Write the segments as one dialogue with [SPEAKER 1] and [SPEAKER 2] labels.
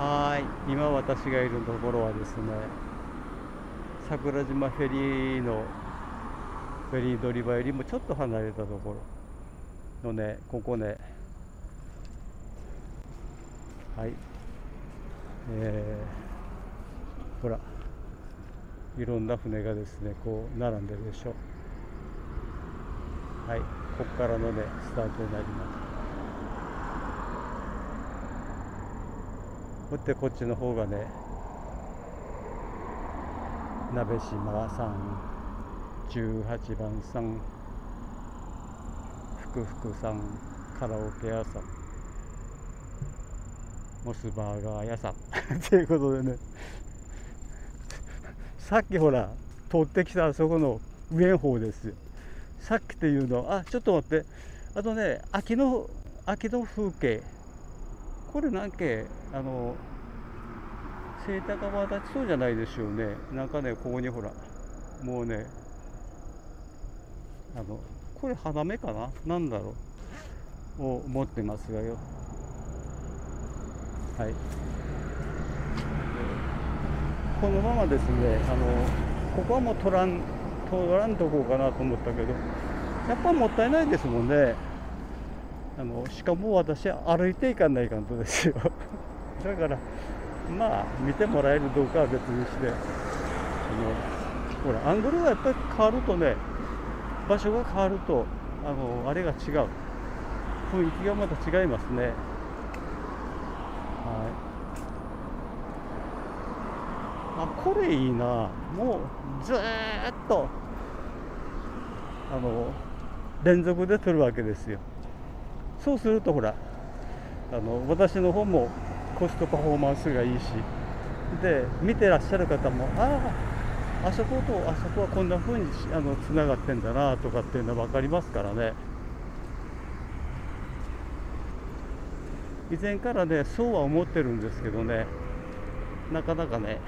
[SPEAKER 1] はい。今私がいるところはですね桜島フェリーのフェリー乗り場よりもちょっと離れたところのねここね。はい。えー、ほら。いろんな船がですねこう並んでるでしょ。はい。ここからのねスタートになります。そってこっちの方がね鍋島さん18番さん福福さんカラオケ屋さんモスバーガー屋さんということでね。さっきほら通ってきたあそこの上の方ですよ。さっきっていうのあちょっと待って。あとね秋の秋の風景。これなんけあの清高川立ちそうじゃないでしょうね。なんかねここにほらもうねあのこれ花芽かな？なんだろう？を持ってますがよ。はい。このままですねあのここはもう取らん取らんとこうかなと思ったけどやっぱもったいないですもんね。あのしかも私歩いていかないかんとですよ。だからまあ見てもらえるどうかは別にしてあのほらアングルがやっぱり変わるとね場所が変わるとあのあれが違う。雰囲気がまた違いますね。はい。あこれいいな。もうずっとあの連続で撮るわけですよ。そうするとほらあの私の方もコストパフォーマンスがいいしで見てらっしゃる方もあああそことあそこはこんな風にあのつながってんだなとかっていうのは分かりますからね。以前からねそうは思ってるんですけどね。なかなかね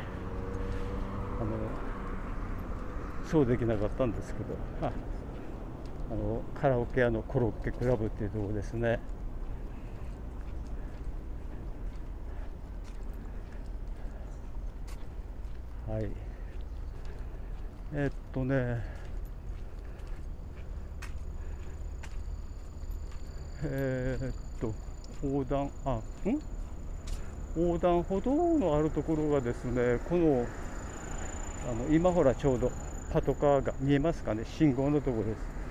[SPEAKER 1] あのそうできなかったんですけど。あのカラオケ屋のコロッケクラブっていうところですね。はい。えっとね。えー、っと横断あん？横断歩道のあるところがですねこのあの今ほらちょうどパトカーが見えますかね？信号のところです。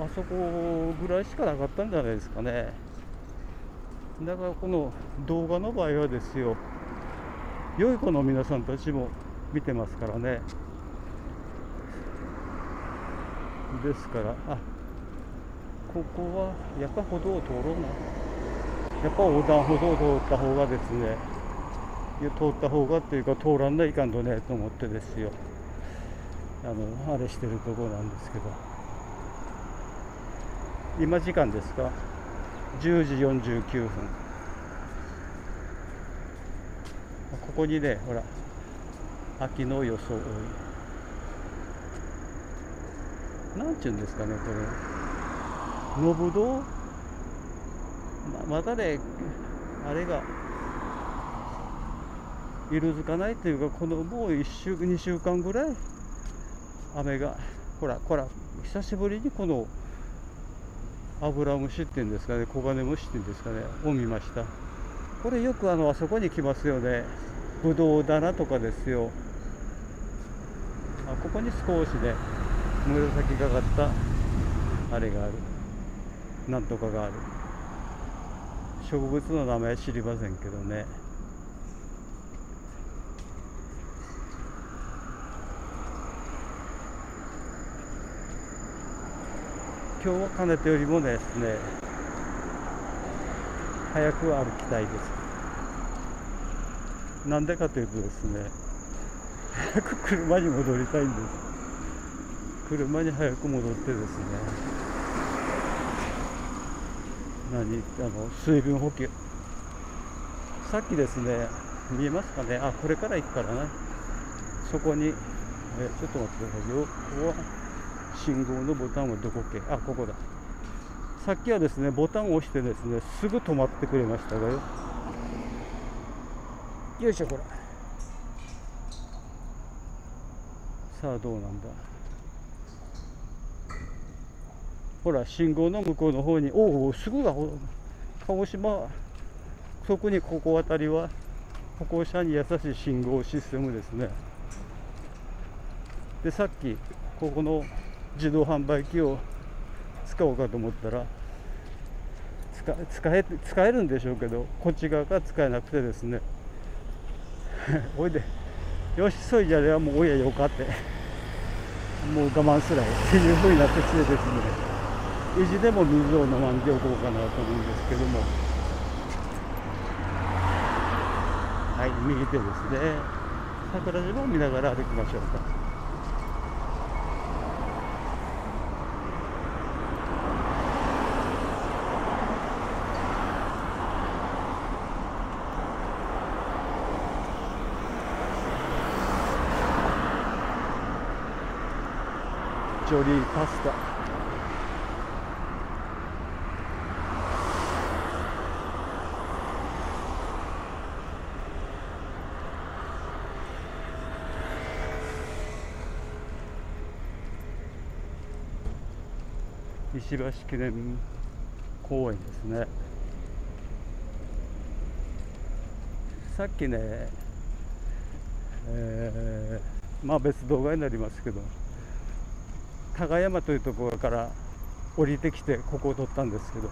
[SPEAKER 1] あそこぐらいしかなかったんじゃないですかね。だからこの動画の場合はですよ良い子の皆さんたちも見てますからね。ですからあここはやっぱ歩道を通ろうな。やっぱ横断歩道を通った方がですね通った方がっていうか通らんないかんとねと思ってですよ。あのあれしてるとこなんですけど。今時間ですか？10時49分。ここにねほら秋の装い。なんちゅうんですかねこれ。のぶどうままたねあれが色づかないというかこのもう1週2週間ぐらい雨がほらほら久しぶりにこのアブラムシっていうんですかねコガネムシっていうんですかねを見ました。これよくあのあそこに来ますよね。ブドウ棚とかですよ。あここに少しね紫がかったあれがある。なんとかがある。植物の名前知りませんけどね。今日はかねてよりもですね早く歩きたいです。なんでかというとですね早く車に戻りたいんです。車に早く戻ってですね何あの水分補給。さっきですね見えますかね？あこれから行くからねそこにえちょっと待ってください。よここは信号のボタンはどこっけ？あここだ。さっきはですねボタンを押してですねすぐ止まってくれましたがよ。よいしょほらさあどうなんだ。ほら信号の向こうの方におおすぐだ。鹿児島特にここ辺りは歩行者に優しい信号システムですね。でさっきここの自動販売機を使おうかと思ったら使使え使えるんでしょうけどこっち側が使えなくてですね。おいで。よしそいじゃれはもうおやよかって。もう我慢すらいっていうふうになってきてですね。意地でも水を飲まんでおこうかなと思うんですけども。はい右手ですね。桜島を見ながら歩きましょうか。ジョリーパスタ。石橋記念公園ですね。さっきねえー、まあ別動画になりますけど。加賀山というところから降りてきてここを撮ったんですけど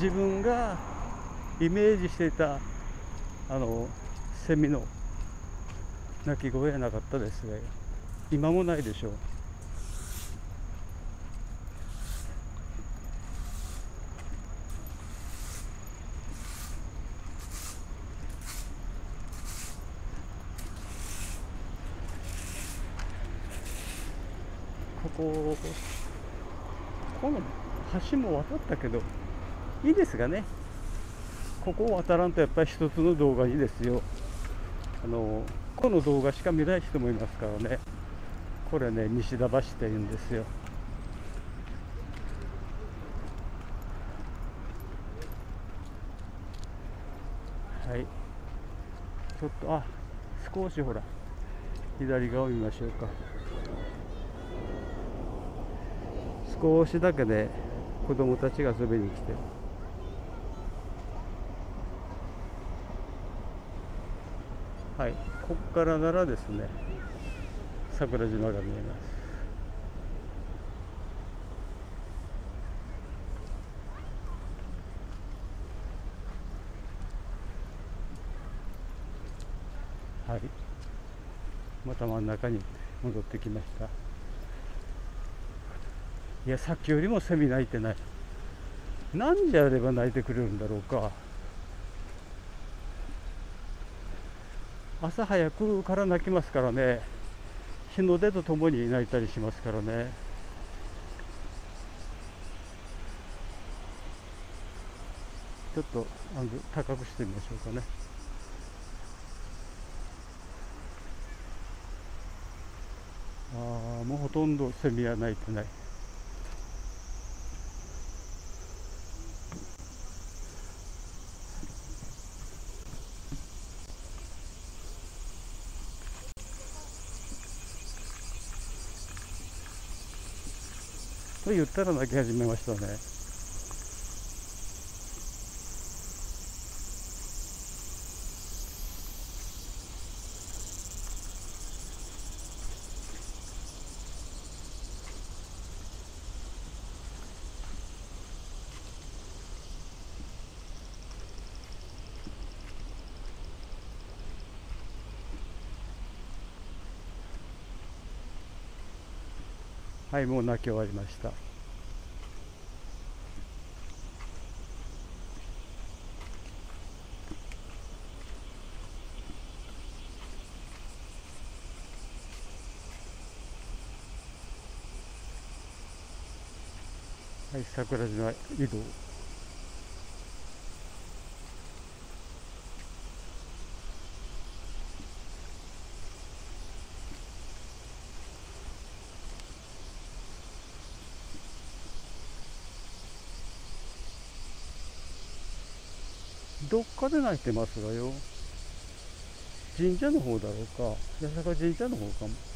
[SPEAKER 1] 自分がイメージしていたあのセミの鳴き声はなかったですが今もないでしょうここの橋も渡ったけどいいですがね。ここを渡らんとやっぱり一つの動画いいですよ。あのこの動画しか見ない人もいますからね。これね西田橋って言うんですよ。はい。ちょっとあ少しほら左側を見ましょうか。少しだけで子供たちが遊びに来て。はい。ここからならですね桜島が見えます。はい。また真ん中に戻ってきました。いやさっきよりもセミ鳴いてない。何時あれば鳴いてくれるんだろうか。朝早くから鳴きますからね。日の出とともに鳴いたりしますからね。ちょっとアング高くしてみましょうかね。ああもうほとんどセミは鳴いてない。と言ったら泣き始めましたね。はいもう泣き終わりました。はい桜島移動。どっかで泣いてますわよ。神社の方だろうか。八坂神社の方かも。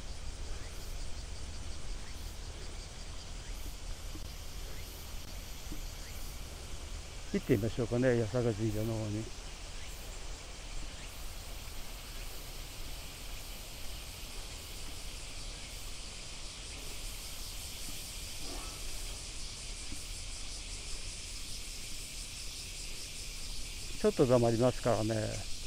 [SPEAKER 1] 行ってみましょうかね八坂神社の方に。ちょっと黙りますからね。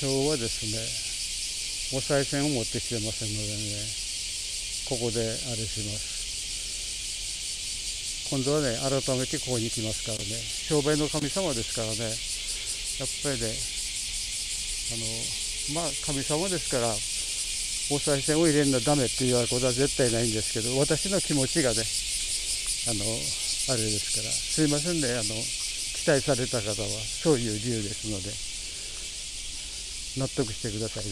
[SPEAKER 1] 今日はですねお賽銭を持ってきてませんのでねここであれします今度はね改めてここに来ますからね商売の神様ですからねやっぱりねあのまあ神様ですからお賽銭を入れるのはダメっていうことは絶対ないんですけど私の気持ちがねあのあれですからすいませんねあの期待された方はそういう理由ですので。納得してくださいね。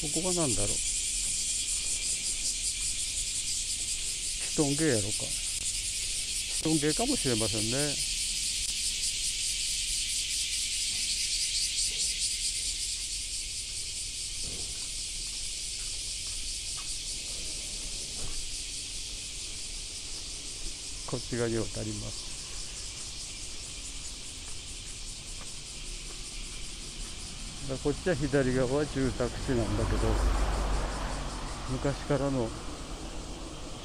[SPEAKER 1] ここが何だろう。シトンゲーやろうか。シトンゲーかもしれませんね。こっち側に渡ります。こっちは左側は住宅地なんだけど昔からの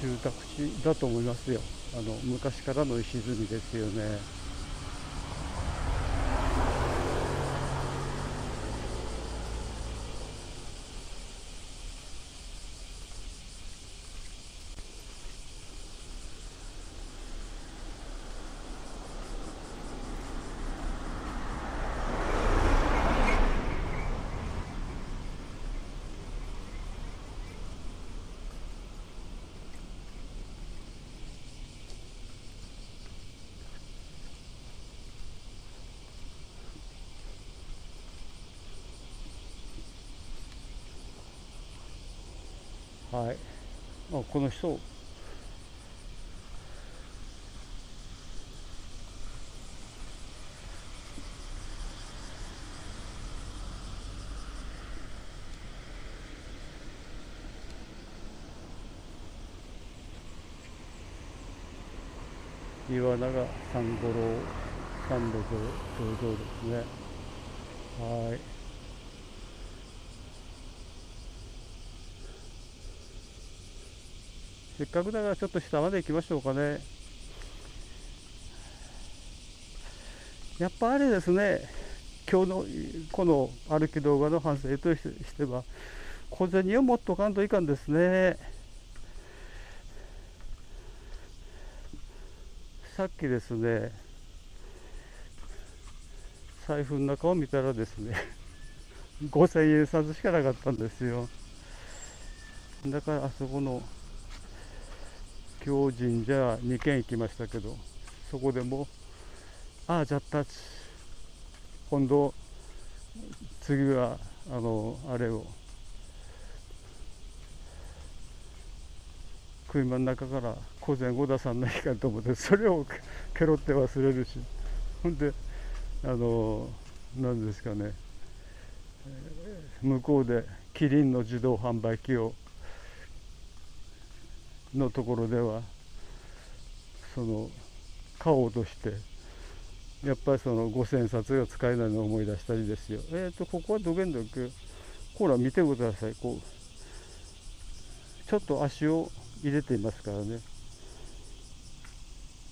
[SPEAKER 1] 住宅地だと思いますよ。あの昔からの石積みですよね。はい。あこの人。岩永三五郎三路上上ですね。はい。せっかくだからちょっと下まで行きましょうかね。やっぱあれですね。今日のこの歩き動画の反省としては小銭を持っとかんといかんですね。さっきですね財布の中を見たらですね5000円札しかなかったんですよ。だからあそこの京神社2軒行きましたけどそこでもああじゃったち今度次はあのあれを車の中から小銭を出さんないかと思ってそれを ケロって忘れるし。ほんであの何ですかね。向こうでキリンの自動販売機をのところではその買おうとしてやっぱりその五千冊が使えないのを思い出したりですよ。えっ、ー、とここはどげんだっけほら見てください。こうちょっと足を入れていますからね。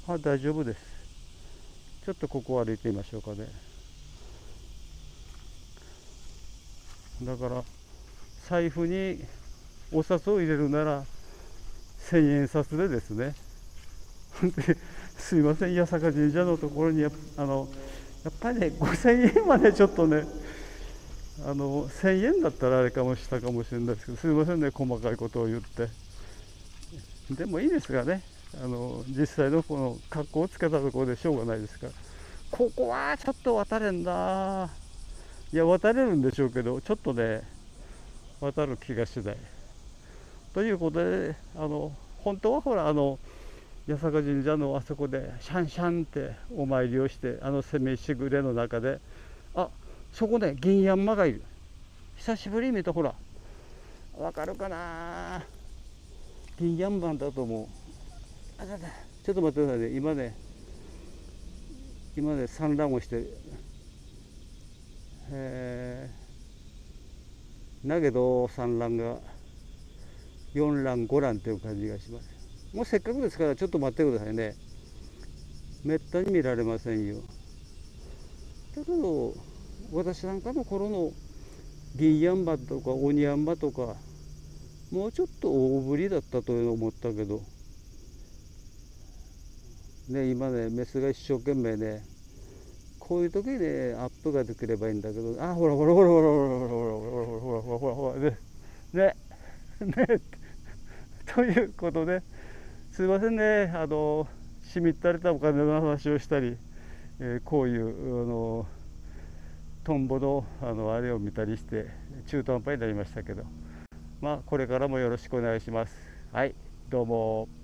[SPEAKER 1] あ大丈夫です。ちょっとここを歩いてみましょうかね。だから財布にお札を入れるなら千円札でですね。すいません八坂神社のところにあのやっぱりね5000円までちょっとねあの1000円だったらあれかもしたかもしれないですけどすいませんね細かいことを言って。でもいいですがねあの実際のこの格好をつけたところでしょうがないですから。ここはちょっと渡れんな。いや渡れるんでしょうけどちょっとね渡る気がしない。ということであの本当はほらあの八坂神社のあそこでシャンシャンってお参りをしてあの攻めしぐれの中であそこで銀ヤンマがいる。久しぶりに見たほら。わかるかな？銀ヤンだと思う。あだだちょっと待ってくださいね。今ね今ね産卵をして。えー、だけど産卵が。4卵5卵という感じがします。もうせっかくですからちょっと待ってくださいね。めったに見られませんよ。だけど私なんかの頃の銀ヤンマとかオニヤンマとかもうちょっと大ぶりだったと思ったけど。ね今ねメスが一生懸命ねこういう時ねアップができればいいんだけど。あほらほらほらほらほらほらほらほらほらほらほらねねねということですいませんねあのしみったれたお金の話をしたり、えー、こういうあのトンボのあのあれを見たりして中途半端になりましたけどまあこれからもよろしくお願いしますはいどうも。